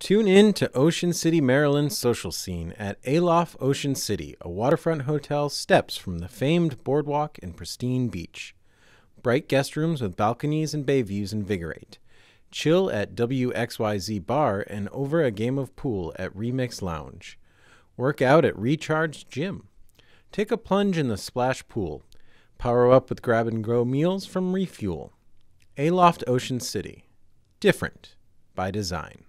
Tune in to Ocean City, Maryland's social scene at Aloft Ocean City, a waterfront hotel steps from the famed boardwalk and pristine beach. Bright guest rooms with balconies and bay views invigorate. Chill at WXYZ Bar and over a game of pool at Remix Lounge. Work out at Recharge Gym. Take a plunge in the splash pool. Power up with grab and go meals from Refuel. Aloft Ocean City. Different by design.